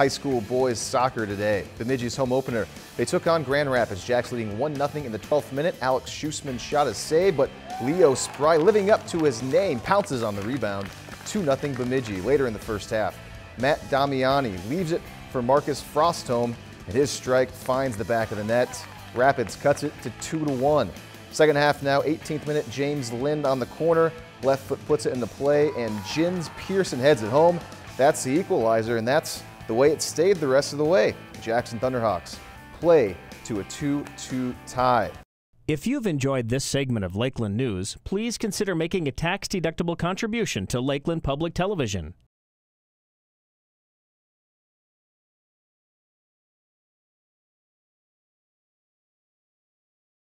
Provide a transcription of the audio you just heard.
High school boys soccer today. Bemidji's home opener. They took on Grand Rapids. Jacks leading 1-0 in the 12th minute. Alex Schusman shot a save, but Leo Spry, living up to his name, pounces on the rebound. 2-0 Bemidji later in the first half. Matt Damiani leaves it for Marcus Frostholm, and his strike finds the back of the net. Rapids cuts it to 2-1. Second half now, 18th minute, James Lind on the corner. Left foot puts it into play, and Jins Pearson heads it home. That's the equalizer, and that's the way it stayed the rest of the way. Jacks and Thunderhawks play to a 2-2 tie. If you've enjoyed this segment of Lakeland News, please consider making a tax-deductible contribution to Lakeland Public Television.